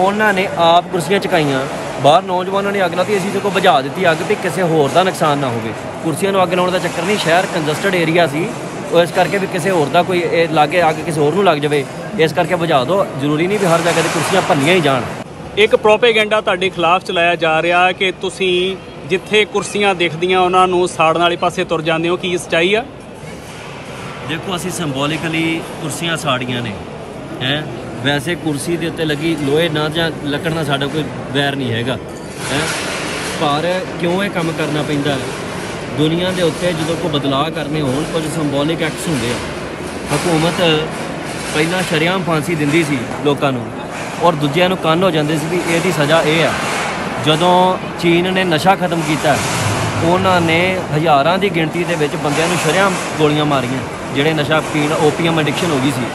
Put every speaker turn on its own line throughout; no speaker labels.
ਉਹਨਾਂ ਨੇ ਆਪ ਕੁਰਸੀਆਂ ਚਕਾਈਆਂ। ਬਾਹਰ ਨੌਜਵਾਨਾਂ ਨੇ ਅੱਗ ਲਾਤੀ। ਅਸੀਂ ਸਗੋਂ ਬੁਝਾ ਦਿੱਤੀ ਅੱਗ ਵੀ ਕਿਸੇ ਹੋਰ ਦਾ ਨੁਕਸਾਨ ਨਾ ਹੋਵੇ। ਕੁਰਸੀਆਂ ਨੂੰ ਅੱਗ ਲਾਉਣ ਦਾ ਚੱਕਰ ਨਹੀਂ ਸ਼ਹਿਰ ਕੰਜਸਟਡ ਏਰੀਆ ਸੀ। ਉਹ ਇਸ ਕਰਕੇ ਵੀ ਕਿਸੇ ਹੋਰ ਦਾ ਕੋਈ ਇਹ ਲਾਗੇ ਅੱਗ ਕਿਸੇ ਹੋਰ ਨੂੰ ਲੱਗ ਜਾਵੇ। ਇਸ ਕਰਕੇ ਬੁਝਾ ਦਿਓ ਜ਼ਰੂਰੀ ਨਹੀਂ ਵੀ ਹਰ ਜਗ੍ਹਾ ਤੇ ਕੁਰਸੀਆਂ ਭੰਨੀਆਂ ਹੀ ਜਾਣ।
ਇੱਕ ਪ੍ਰੋਪੇਗੈਂਡਾ ਤੁਹਾਡੇ ਖਿਲਾਫ ਚਲਾਇਆ ਜਾ ਰਿਹਾ ਹੈ ਕਿ ਤੁਸੀਂ ਜਿੱਥੇ ਕੁਰਸੀਆਂ ਦਿਖਦੀਆਂ ਉਹਨਾਂ ਨੂੰ ਸਾੜਨ ਵਾਲੇ ਪਾਸੇ ਤੁਰ ਜਾਂਦੇ ਹੋ ਕੀ ਸੱਚਾਈ ਆ?
ਦੇਖੋ ਅਸੀਂ ਸਿੰਬੋਲਿਕਲੀ ਕੁਰਸੀਆਂ ਸਾੜੀਆਂ ਨੇ ਹੈ? ਵੈਸੇ ਕੁਰਸੀ ਦੇ ਉੱਤੇ ਲੱਗੀ ਲੋਹੇ ਨਾਲ ਜਾਂ ਲੱਕੜ ਨਾਲ ਸਾਡਾ ਕੋਈ ਵੈਰ ਨਹੀਂ ਹੈਗਾ, ਹੈ। ਪਰ ਕਿਉਂ ਇਹ ਕੰਮ ਕਰਨਾ ਪੈਂਦਾ? ਦੁਨੀਆ ਦੇ ਉੱਤੇ ਜਦੋਂ ਕੋਈ ਬਦਲਾਅ ਕਰਨੇ ਹੋਣ, ਕੁਝ ਸਿੰਬੋਲਿਕ ਐਕਟਸ ਹੁੰਦੇ ਆ। ਹਕੂਮਤ ਪਹਿਲਾਂ ਸ਼ਰਿਆਮ ਫਾਂਸੀ ਦਿੰਦੀ ਸੀ ਲੋਕਾਂ ਨੂੰ ਔਰ ਦੂਜਿਆਂ ਨੂੰ ਕੰਨ ਹੋ ਜਾਂਦੇ ਸੀ ਵੀ ਇਹਦੀ ਸਜ਼ਾ ਇਹ ਆ। ਜਦੋਂ ਚੀਨ ਨੇ ਨਸ਼ਾ ਖਤਮ ਕੀਤਾ, ਉਹਨਾਂ ਨੇ ਹਜ਼ਾਰਾਂ ਦੀ ਗਿਣਤੀ ਦੇ ਵਿੱਚ ਬੰਦਿਆਂ ਨੂੰ ਸ਼ਰਿਆਮ ਗੋਲੀਆਂ ਮਾਰੀਆਂ, ਜਿਹੜੇ ਨਸ਼ਾ ਪੀਣ ਓਪੀਅਮ ਐਡਿਕਸ਼ਨ ਹੋ ਗਈ ਸੀ।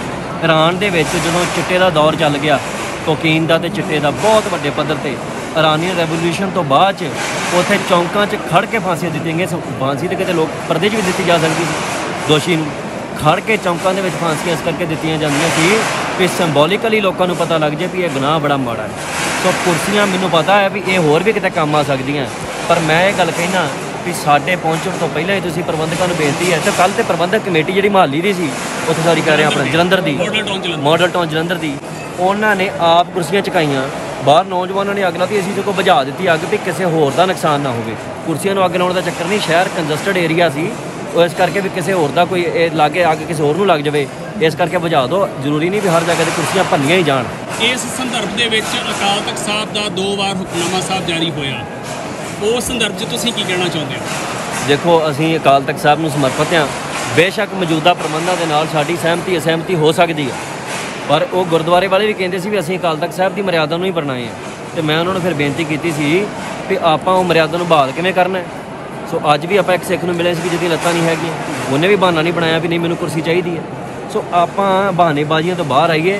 ਇਰਾਨ ਦੇ ਵਿੱਚ ਜਦੋਂ ਚਿੱਟੇ ਦਾ ਦੌਰ ਚੱਲ ਗਿਆ, ਕੋਕੀਨ ਦਾ ਤੇ ਚਿੱਟੇ ਦਾ ਬਹੁਤ ਵੱਡੇ ਪੱਧਰ ਤੇ, ਇਰਾਨੀਅਨ ਰੈਵੋਲੂਸ਼ਨ ਤੋਂ ਬਾਅਦ ਚ ਉੱਥੇ ਚੌਂਕਾਂ 'ਚ ਖੜ ਕੇ ਫਾਂਸੀਆਂ ਦਿੱਤੀਆਂ ਗਈਆਂ ਸੋ। ਫਾਂਸੀ ਤੇ ਕਿਤੇ ਲੋਕ ਪਰਦੇ 'ਚ ਵੀ ਦਿੱਤੀ ਜਾ ਸਕਦੀ ਸੀ। ਦੋਸ਼ੀ ਨੂੰ ਖੜ ਕੇ ਚੌਂਕਾਂ ਦੇ ਵਿੱਚ ਫਾਂਸੀਆਂ ਇਸ ਕਰਕੇ ਦਿੱਤੀਆਂ ਜਾਂਦੀਆਂ ਸੀ ਕਿ ਸਿੰਬੋਲਿਕਲੀ ਲੋਕਾਂ ਨੂੰ ਪਤਾ ਲੱਗ ਜਾਏ ਵੀ ਇਹ ਗੁਨਾਹ ਬੜਾ ਮਾੜਾ ਹੈ। ਸੋ ਕੁਰਸੀਆਂ ਮੈਨੂੰ ਪਤਾ ਹੈ ਵੀ ਇਹ ਹੋਰ ਵੀ ਕਿਤੇ ਕੰਮ ਆ ਸਕਦੀਆਂ। ਪਰ ਮੈਂ ਇਹ ਗੱਲ ਕਹਿਣਾ ਵੀ ਸਾਡੇ ਪਹੁੰਚਣ ਤੋਂ ਪਹਿਲਾਂ ਹੀ ਤੁਸੀਂ ਪ੍ਰਬੰਧਕਾਂ ਨੂੰ ਬੇਨਤੀ ਹੈ, ਤੇ ਕੱਲ ਤੇ ਪ੍ਰਬੰਧਕ ਕਮੇਟੀ ਜਿਹੜੀ ਮਹਾਲੀ ਦੀ ਸੀ ਉੱਥੇ ਸਾਰੀ ਕਰ ਰਹੇ ਆਪਣਾ ਜਲੰਧਰ ਦੀ। Model town Jalandhar. ਦੀ। ਉਹਨਾਂ ਨੇ ਆਪ ਕੁਰਸੀਆਂ ਚਕਾਈਆਂ। ਬਾਹਰ ਨੌਜਵਾਨਾਂ ਨੇ ਅੱਗ ਲਾਤੀ ਅਸੀਂ ਸਗੋਂ ਬੁਝਾ ਦਿੱਤੀ ਅੱਗ ਵੀ ਕਿਸੇ ਹੋਰ ਦਾ ਨੁਕਸਾਨ ਨਾ ਹੋਵੇ। ਕੁਰਸੀਆਂ ਨੂੰ ਅੱਗ ਲਾਉਣ ਦਾ ਚੱਕਰ ਨਹੀਂ ਸ਼ਹਿਰ ਕੰਜਸਟਡ ਏਰੀਆ ਸੀ। ਉਹ ਇਸ ਕਰਕੇ ਵੀ ਕਿਸੇ ਹੋਰ ਦਾ ਕੋਈ ਇਹ ਲਾਗੇ ਅੱਗ ਕਿਸੇ ਹੋਰ ਨੂੰ ਲੱਗ ਜਾਵੇ। ਇਸ ਕਰਕੇ ਬੁਝਾ ਦਿਓ। ਜ਼ਰੂਰੀ ਨਹੀਂ ਵੀ ਹਰ ਜਗ੍ਹਾ ਤੇ ਕੁਰਸੀਆਂ ਭੰਨੀਆਂ ਹੀ ਜਾਣ।
ਇਸ ਸੰਦਰਭ ਦੇ ਵਿੱਚ ਅਕਾਲ ਤਖਤ ਸਾਹਿਬ ਦਾ ਦੋ ਵਾਰ ਹੁਕਮਨਾਮਾ ਸਾਹਿਬ ਜਾਰੀ ਹੋਇਆ। ਉਸ ਸੰਦਰਭ 'ਚ ਤੁਸੀਂ ਕੀ ਕਹਿਣਾ ਚਾਹੁੰਦੇ ਹੋ?
ਦੇਖੋ ਅਸੀਂ ਅਕਾਲ ਤਖਤ ਸਾਹਿਬ ਨੂੰ ਸਮਰਪਿਤ ਹਾਂ। ਬੇਸ਼ੱਕ ਮੌਜੂਦਾ ਪ੍ਰਬੰਧਾਂ ਦੇ ਨਾਲ ਸਾਡੀ ਸਹਿਮਤੀ ਅਸਹਿਮਤੀ ਹੋ ਸਕਦੀ ਹੈ ਪਰ ਉਹ ਗੁਰਦੁਆਰੇ ਵਾਲੇ ਵੀ ਕਹਿੰਦੇ ਸੀ ਵੀ ਅਸੀਂ ਅਕਾਲ ਤਖਤ ਸਾਹਿਬ ਦੀ ਮਰਿਆਦਾ ਨੂੰ ਹੀ ਬਣਾਏ ਆ। ਤੇ ਮੈਂ ਉਹਨਾਂ ਨੂੰ ਫਿਰ ਬੇਨਤੀ ਕੀਤੀ ਸੀ ਵੀ ਆਪਾਂ ਉਹ ਮਰਿਆਦਾ ਨੂੰ ਬਹਾਲ ਕਿਵੇਂ ਕਰਨਾ ਹੈ ਸੋ ਅੱਜ ਵੀ ਆਪਾਂ ਇੱਕ ਸਿੱਖ ਨੂੰ ਮਿਲੇ ਸੀ ਵੀ ਜਿਹਦੀ ਲੱਤਾਂ ਨਹੀਂ ਹੈਗੀਆਂ। ਉਹਨੇ ਵੀ ਬਹਾਨਾ ਨਹੀਂ ਬਣਾਇਆ ਵੀ ਨਹੀਂ ਮੈਨੂੰ ਕੁਰਸੀ ਚਾਹੀਦੀ ਹੈ ਸੋ ਆਪਾਂ ਬਹਾਨੇਬਾਜ਼ੀਆਂ ਤੋਂ ਬਾਹਰ ਆਈਏ।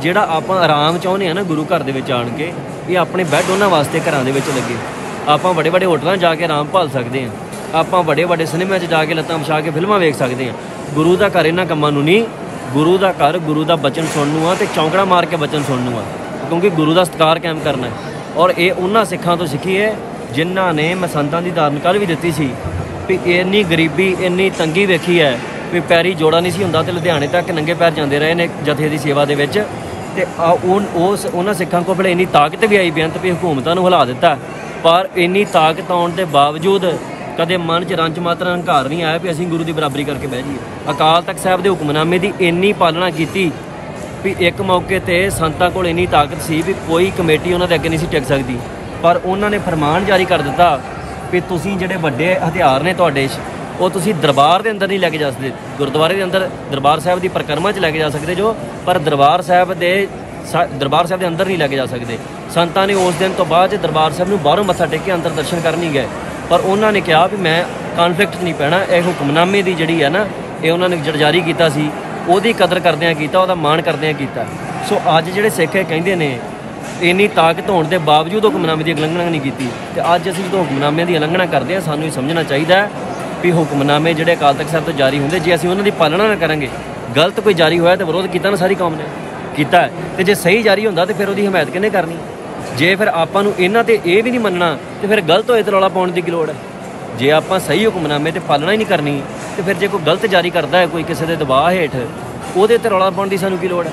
ਜਿਹੜਾ ਆਪਾਂ ਆਰਾਮ ਚਾਹੁੰਦੇ ਆ ਨਾ ਗੁਰੂ ਘਰ ਦੇ ਵਿੱਚ ਆਣ ਕੇ, ਇਹ ਆਪਣੇ ਬੈੱਡ ਉਹਨਾਂ ਵਾਸਤੇ ਘਰਾਂ ਦੇ ਵਿੱਚ ਲੱਗੇ। ਆਪਾਂ ਵੱਡੇ ਵੱਡੇ ਹੋਟਲਾਂ 'ਚ ਜਾ ਕੇ ਆਰਾਮ ਭਾਲ ਸਕਦੇ ਹਾਂ ਆਪਾਂ ਵੱਡੇ ਵੱਡੇ ਸਿਨੇਮਾ 'ਚ ਜਾ ਕੇ ਲੱਤਾਂ ਵਿਛਾ ਕੇ ਫਿਲਮਾਂ ਵੇਖ ਸਕਦੇ ਹਾਂ। ਗੁਰੂ ਦਾ ਘਰ ਇਹਨਾਂ ਕੰਮਾਂ ਨੂੰ ਨਹੀਂ, ਗੁਰੂ ਦਾ ਘਰ, ਗੁਰੂ ਦਾ ਬਚਨ ਸੁਣਨ ਆ ਤੇ ਚੌਂਕੜਾ ਮਾਰ ਕੇ ਬਚਨ ਸੁਣਨ ਨੂੰ ਆ। ਕਿਉਂਕਿ ਗੁਰੂ ਦਾ ਸਤਿਕਾਰ ਕਾਇਮ ਕਰਨਾ ਹੈ। ਔਰ ਇਹ ਉਹਨਾਂ ਸਿੱਖਾਂ ਤੋਂ ਸਿੱਖੀ ਹੈ ਜਿਨ੍ਹਾਂ ਨੇ ਮਸੰਤਾਂ ਦੀ ਧਾਰਨ ਵੀ ਦਿੱਤੀ ਸੀ ਵੀ ਇੰਨੀ ਗਰੀਬੀ, ਇੰਨੀ ਤੰਗੀ ਵੇਖੀ ਹੈ ਵੀ ਪੈਰੀ ਜੋੜਾ ਨਹੀਂ ਸੀ ਹੁੰਦਾ ਤੇ ਲੁਧਿਆਣੇ ਤੱਕ ਨੰਗੇ ਪੈਰ ਜਾਂਦੇ ਰਹੇ ਨੇ ਜਥੇ ਦੀ ਸੇਵਾ ਦੇ ਵਿੱਚ। ਤੇ ਆ ਉਹ ਉਸ ਉਹਨਾਂ ਸਿੱਖਾਂ ਕੋਲ ਫਿਰ ਇੰਨੀ ਤਾਕਤ ਵੀ ਆਈ ਬੇਅੰਤ ਵੀ ਹਕੂਮਤਾਂ ਨੂੰ ਹਿਲਾ ਦਿੱਤਾ। ਪਰ ਇੰਨੀ ਤਾਕਤ ਆਉਣ ਦੇ ਬਾਵਜੂਦ ਕਦੇ ਮਨ 'ਚ ਰੰਚ ਮਾਤਰਾ ਹੰਕਾਰ ਨਹੀਂ ਆਇਆ ਵੀ ਅਸੀਂ ਗੁਰੂ ਦੀ ਬਰਾਬਰੀ ਕਰਕੇ ਬਹਿ ਜਾਈਏ। ਅਕਾਲ ਤਖਤ ਸਾਹਿਬ ਦੇ ਹੁਕਮਨਾਮੇ ਦੀ ਇੰਨੀ ਪਾਲਣਾ ਕੀਤੀ ਵੀ ਇੱਕ ਮੌਕੇ ਤੇ ਸੰਤਾਂ ਕੋਲ ਇੰਨੀ ਤਾਕਤ ਸੀ ਵੀ ਕੋਈ ਕਮੇਟੀ ਉਹਨਾਂ ਦੇ ਅੱਗੇ ਨਹੀਂ ਸੀ ਟਿਕ ਸਕਦੀ। ਪਰ ਉਹਨਾਂ ਨੇ ਫਰਮਾਨ ਜਾਰੀ ਕਰ ਦਿੱਤਾ ਵੀ ਤੁਸੀਂ ਜਿਹੜੇ ਵੱਡੇ ਹਥਿਆਰ ਨੇ ਤੁਹਾਡੇ 'ਚ ਉਹ ਤੁਸੀਂ ਦਰਬਾਰ ਦੇ ਅੰਦਰ ਨਹੀਂ ਲੈ ਕੇ ਜਾ ਸਕਦੇ। ਗੁਰਦੁਆਰੇ ਦੇ ਅੰਦਰ ਦਰਬਾਰ ਸਾਹਿਬ ਦੀ ਪਰਿਕਰਮਾ 'ਚ ਲੈ ਕੇ ਜਾ ਸਕਦੇ ਜੋ, ਪਰ ਦਰਬਾਰ ਸਾਹਿਬ ਦੇ ਸਾ- ਦਰਬਾਰ ਸਾਹਿਬ ਦੇ ਅੰਦਰ ਨਹੀਂ ਲੈ ਕੇ ਜਾ ਸਕਦੇ। ਸੰਤਾਂ ਨੇ ਉਸ ਦਿਨ ਤੋਂ ਬਾਅਦ 'ਚ ਦਰਬਾਰ ਸਾਹਿਬ ਨੂੰ ਬਾਹਰੋਂ ਮੱਥਾ ਟੇਕ ਕੇ ਅੰਦਰ ਦਰਸ਼ਨ ਕਰਨ ਨਹੀਂ ਗਏ। ਪਰ ਉਹਨਾਂ ਨੇ ਕਿਹਾ ਵੀ ਮੈਂ ਕਨਫਲਿਕਟ ਨਹੀਂ ਪੈਣਾ, ਇਹ ਹੁਕਮਨਾਮੇ ਦੀ ਜਿਹੜੀ ਹੈ ਨਾ, ਇਹ ਉਹਨਾਂ ਨੇ ਜਿਹੜਾ ਜਾਰੀ ਕੀਤਾ ਸੀ, ਉਹਦੀ ਕਦਰ ਕਰਦਿਆਂ ਕੀਤਾ, ਉਹਦਾ ਮਾਣ ਕਰਦਿਆਂ ਕੀਤਾ। ਸੋ ਅੱਜ ਜਿਹੜੇ ਸਿੱਖ ਇਹ ਕਹਿੰਦੇ ਨੇ, ਇੰਨੀ ਤਾਕਤ ਹੋਣ ਦੇ ਬਾਵਜੂਦ ਹੁਕਮਨਾਮੇ ਦੀ ਉਲੰਘਣਾ ਨਹੀਂ ਕੀਤੀ। ਤੇ ਅੱਜ ਅਸੀਂ ਜਦੋਂ ਹੁਕਮਨਾਮਿਆਂ ਦੀ ਉਲੰਘਣਾ ਕਰਦੇ ਹਾਂ, ਸਾਨੂੰ ਇਹ ਸਮਝਣਾ ਚਾਹੀਦਾ ਹੈ ਵੀ ਹੁਕਮਨਾਮੇ ਜਿਹੜੇ ਅਕਾਲ ਤਖਤ ਸਾਹਿਬ ਤੋਂ ਜਾਰੀ ਹੁੰਦੇ, ਜੇ ਅਸੀਂ ਉਹਨਾਂ ਦੀ ਪਾਲਣਾ ਨਾ ਕਰਾਂਗੇ, ਗਲਤ ਕੋਈ ਜਾਰੀ ਹੋਇਆ ਤੇ ਵਿਰੋਧ ਕੀਤਾ ਨਾ ਸਾਰੀ ਕੌਮ ਨੇ? ਕੀਤਾ ਹੈ। ਤੇ ਜੇ ਸਹੀ ਜਾਰੀ ਹੁੰਦਾ, ਤੇ ਫਿਰ ਉਹਦੀ ਹਮਾਇਤ ਕਿਹਨੇ ਕਰਨੀ? ਜੇ ਫਿਰ ਆਪਾਂ ਨੂੰ ਇਹਨਾਂ ਤੇ ਇਹ ਵੀ ਨਹੀਂ ਮੰਨਣਾ, ਤੇ ਫਿਰ ਗਲਤ ਹੋਏ ਤੇ ਰੌਲਾ ਪਾਉਣ ਦੀ ਕੀ ਲੋੜ ਹੈ? ਜੇ ਆਪਾਂ ਸਹੀ ਹੁਕਮਨਾਮੇ ਤੇ ਪਾਲਣਾ ਹੀ ਨਹੀਂ ਕਰਨੀ, ਤੇ ਫਿਰ ਜੇ ਕੋਈ ਗਲਤ ਜਾਰੀ ਕਰਦਾ ਹੈ, ਕੋਈ ਕਿਸੇ ਦੇ ਦਬਾਅ ਹੇਠ, ਉਹਦੇ ਤੇ ਰੌਲਾ ਪਾਉਣ ਦੀ ਸਾਨੂੰ ਕੀ ਲੋੜ ਹੈ?